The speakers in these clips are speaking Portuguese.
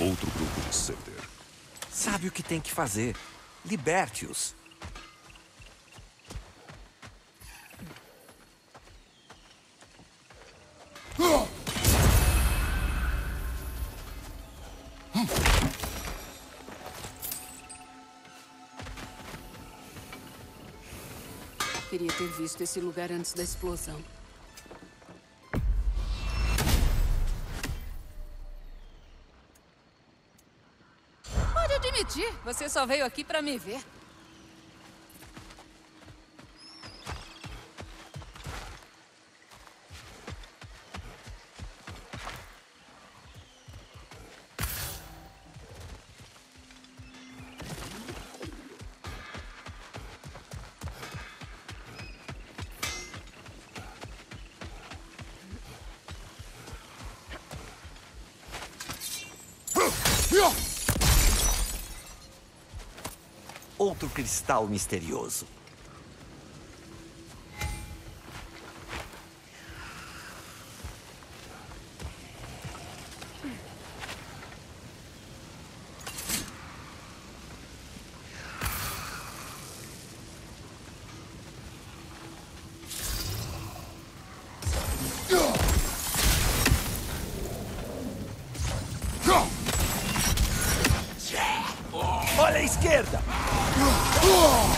Outro grupo de Seder. Sabe o que tem que fazer. Liberte-os. Queria ter visto esse lugar antes da explosão. Você só veio aqui pra me ver. Cristal misterioso. Olha a esquerda! O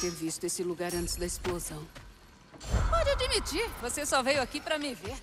ter visto esse lugar antes da explosão. Pode admitir, você só veio aqui pra me ver.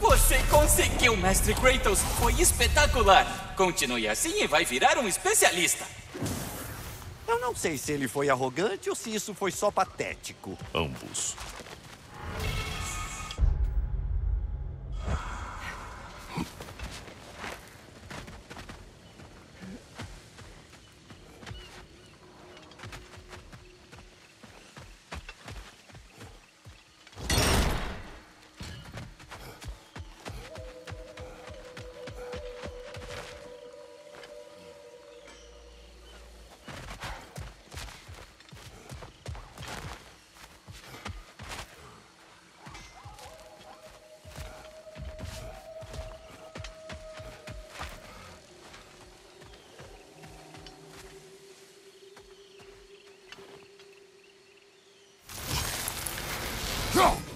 Você conseguiu, Mestre Kratos! Foi espetacular! Continue assim e vai virar um especialista! Eu não sei se ele foi arrogante ou se isso foi só patético. Ambos. Go!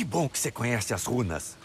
Que bom que você conhece as runas.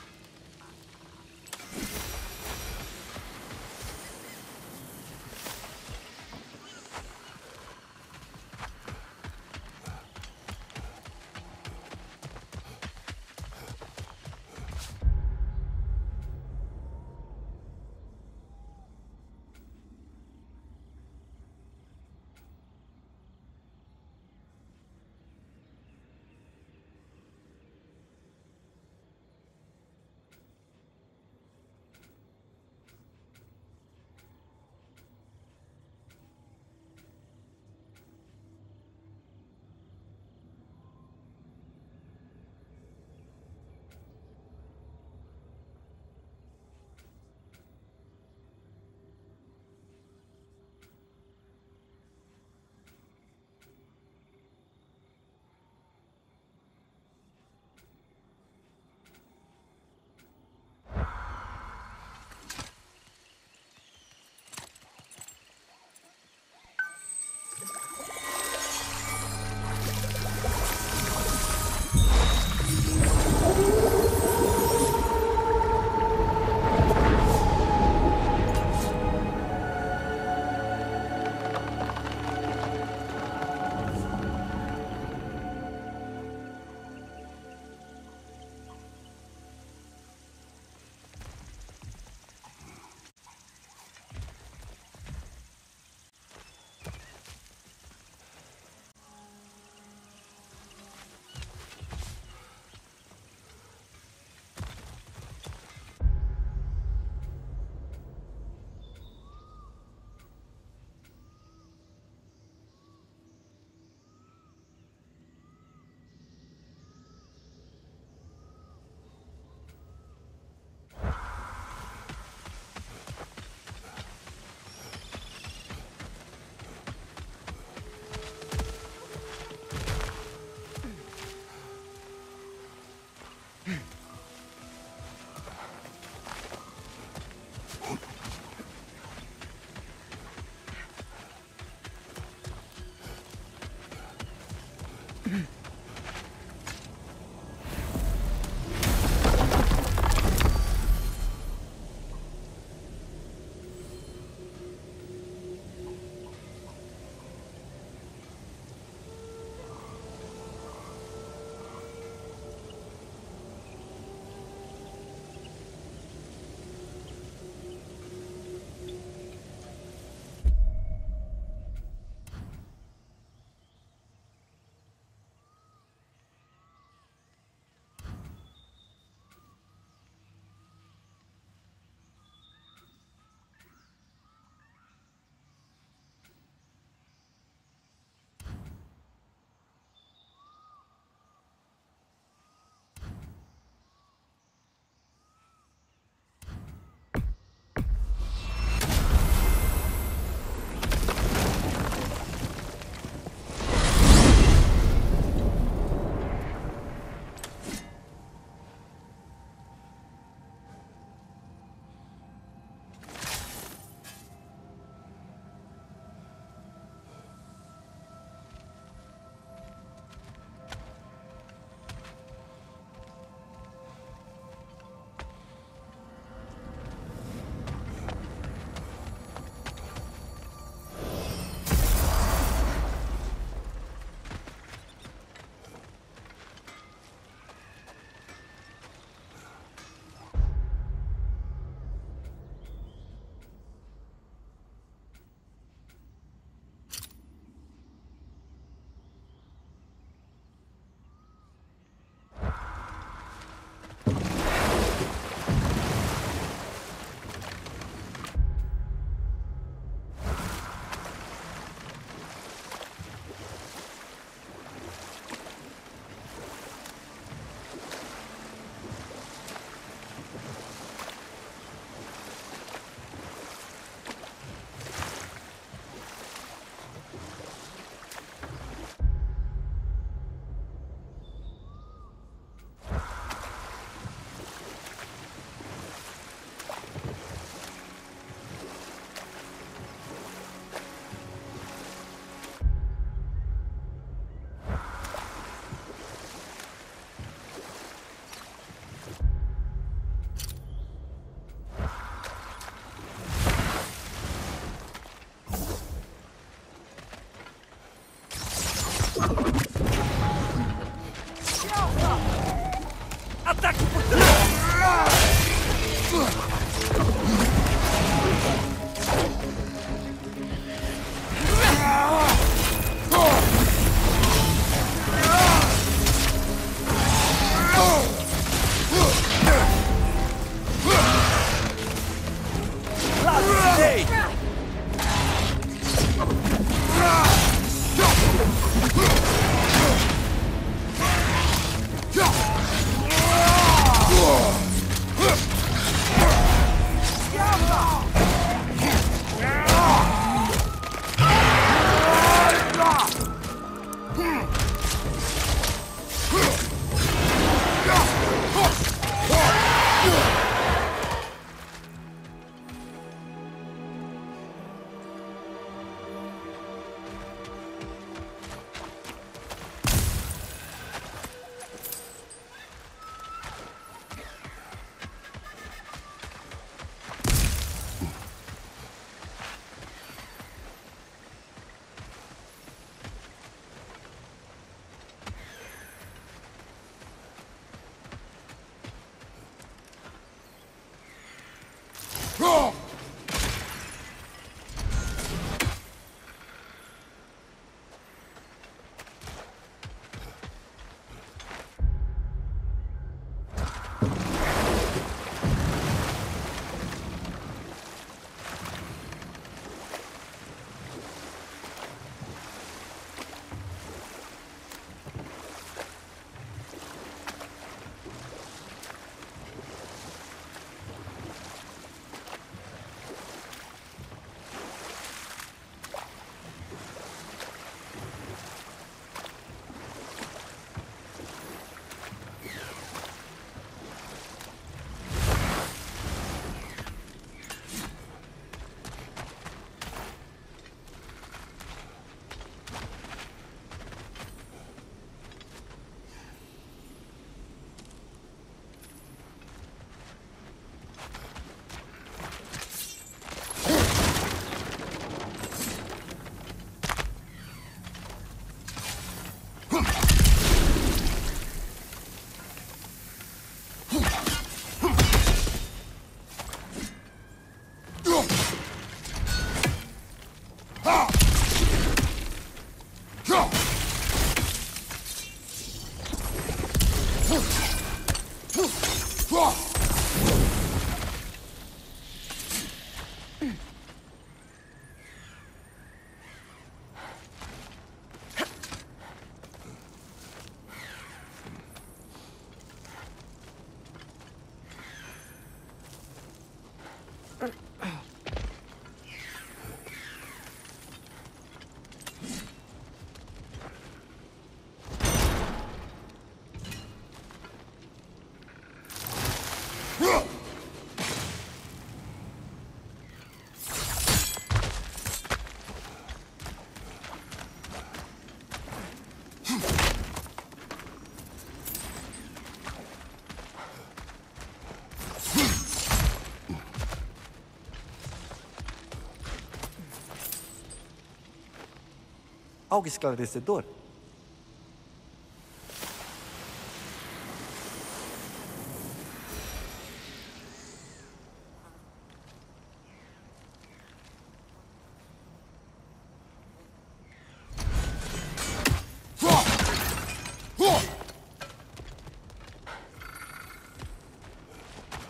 Algo esclarecedor?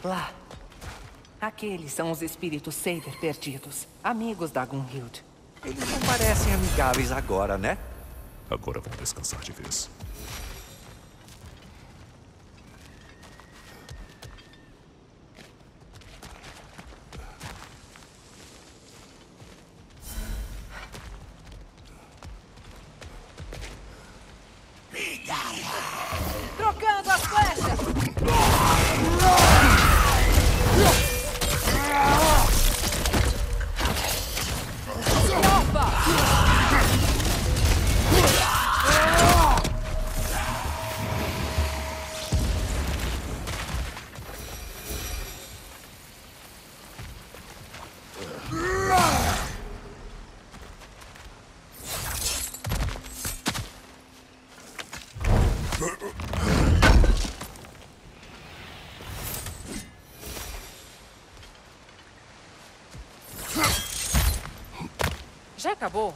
Lá. Aqueles são os espíritos Seider perdidos, amigos da Gunhild. Eles não parecem amigáveis agora, né? Agora vão descansar de vez. Já acabou?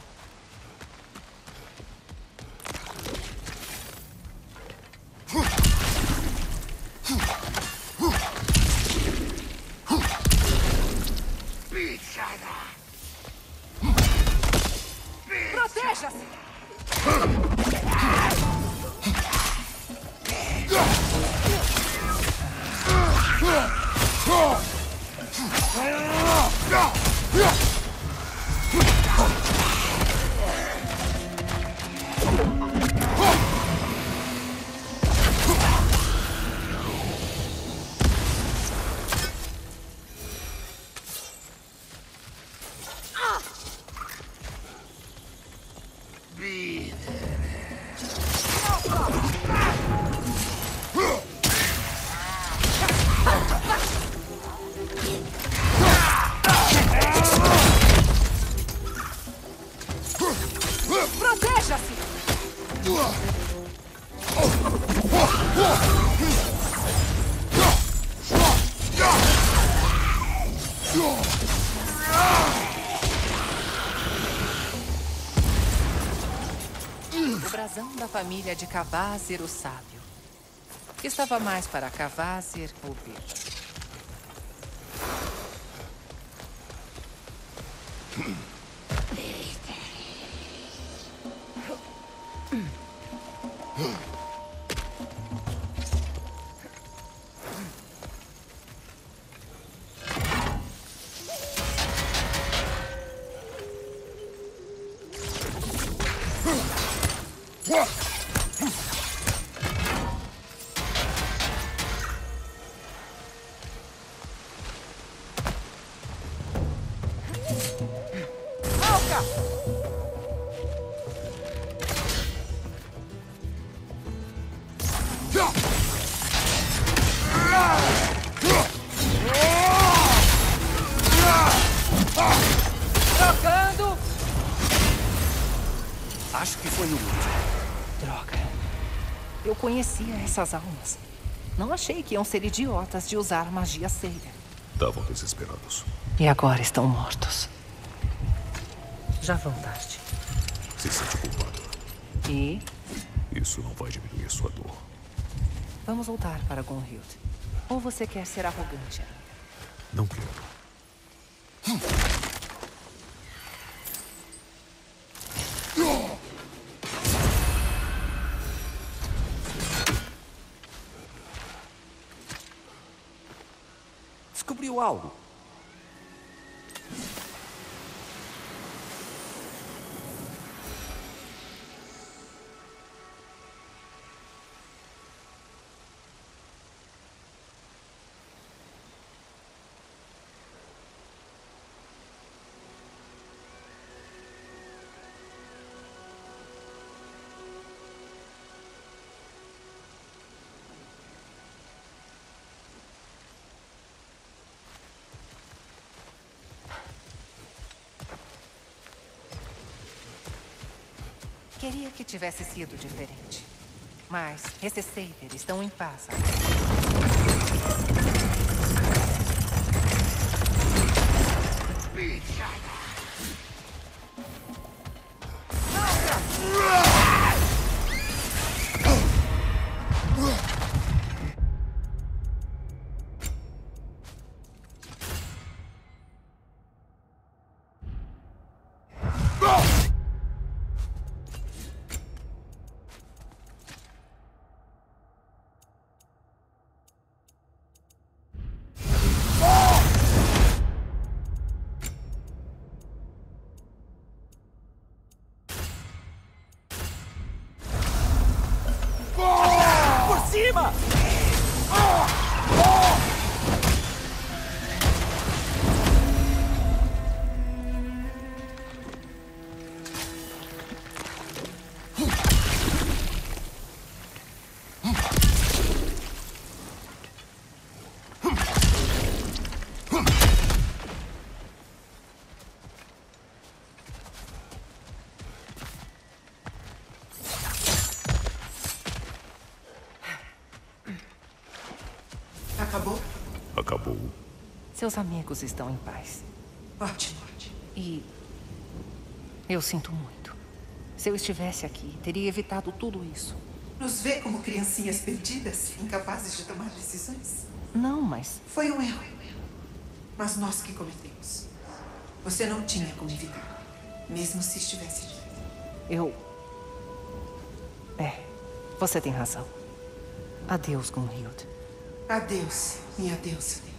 Família de Cavazir o Sábio. Estava mais para Cavazir o Belo. Essas almas. Não achei que iam ser idiotas de usar magia Seider. Estavam desesperados. E agora estão mortos. Já vão tarde. Se sente culpado. E Isso não vai diminuir sua dor. vamos voltar para Gunhild. Ou você quer ser arrogante? Não quero. Descobriu algo? Queria que tivesse sido diferente. Mas esses Saber estão em paz. Por Seus amigos estão em paz. Ótimo. E. Eu sinto muito. Se eu estivesse aqui, teria evitado tudo isso. Nos vê como criancinhas perdidas, incapazes de tomar decisões? Não, mas. Foi um erro. Mas nós que cometemos. Você não tinha como evitar. Mesmo se estivesse aqui. Eu. É, você tem razão. Adeus, Gunhild. Adeus, minha deusa.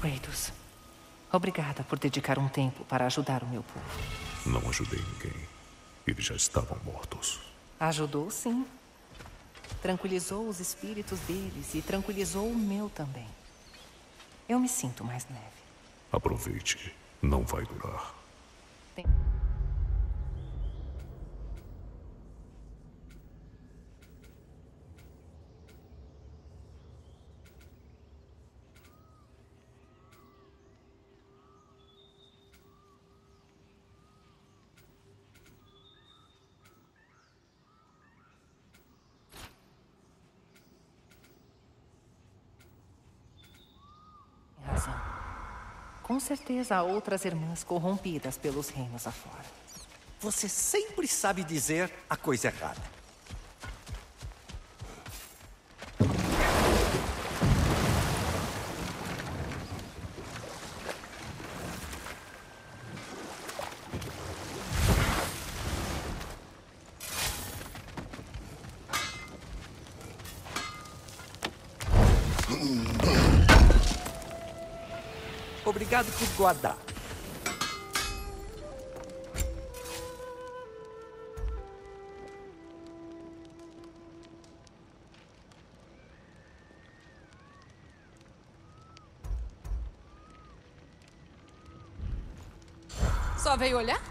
Kratos. Obrigada por dedicar um tempo para ajudar o meu povo. Não ajudei ninguém. Eles já estavam mortos. Ajudou, sim. Tranquilizou os espíritos deles e tranquilizou o meu também. Eu me sinto mais leve. Aproveite. Não vai durar. Tem- Tem razão. Com certeza há outras irmãs corrompidas pelos reinos afora. Você sempre sabe dizer a coisa errada. Obrigado por guardar. Só veio olhar?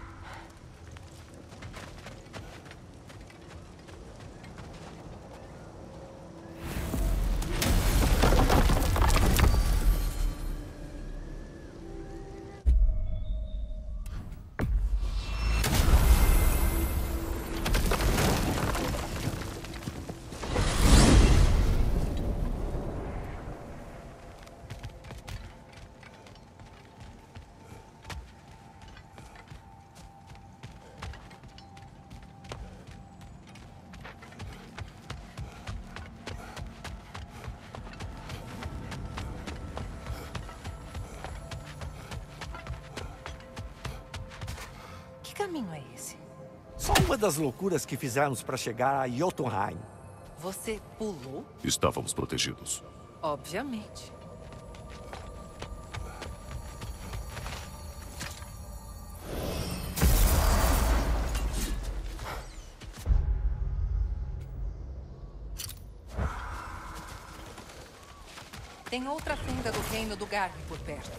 Uma das loucuras que fizemos para chegar a Jotunheim. Você pulou? Estávamos protegidos. Obviamente. Tem outra fenda do reino do Garmin por perto.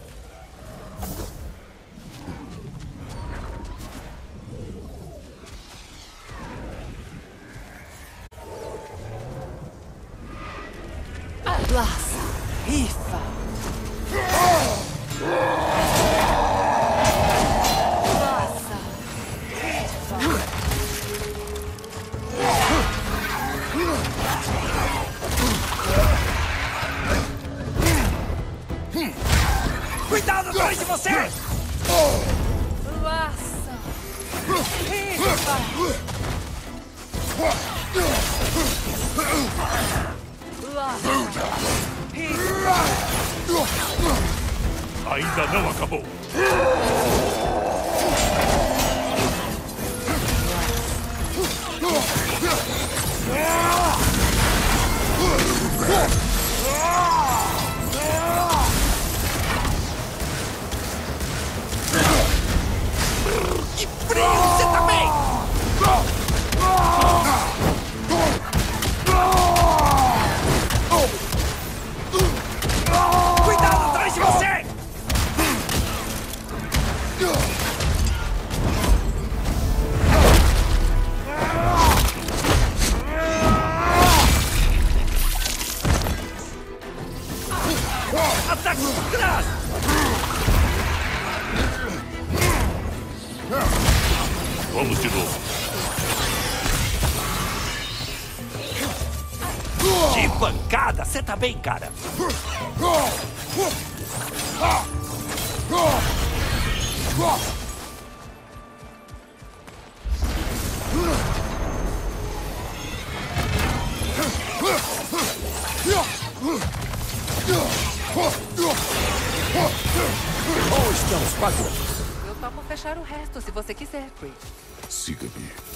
Laça, rifa. Laça, rifa. Cuidado atrás de você! Laça, rifa. Ainda não acabou. Que bem, cara? Ou estamos quase. Eu topo fechar o resto se você quiser, Creed. Siga-me.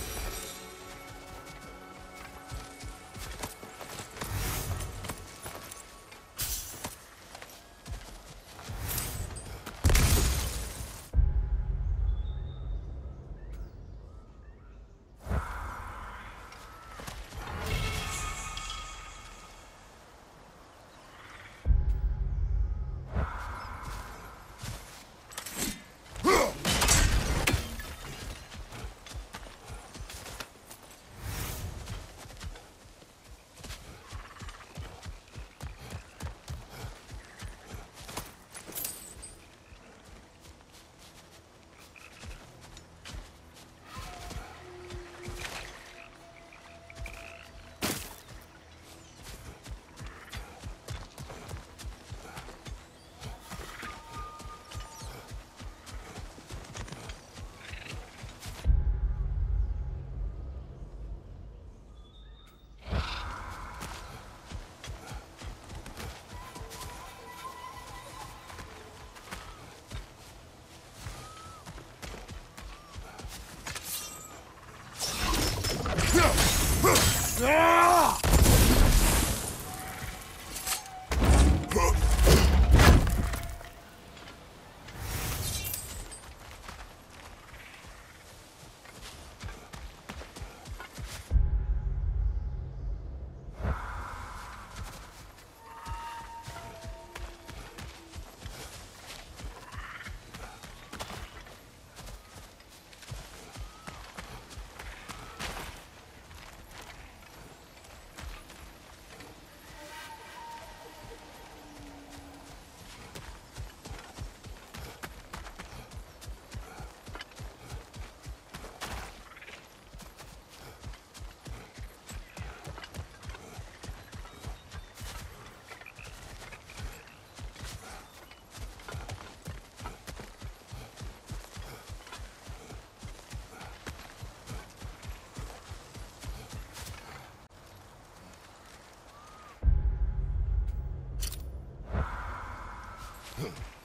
Huh.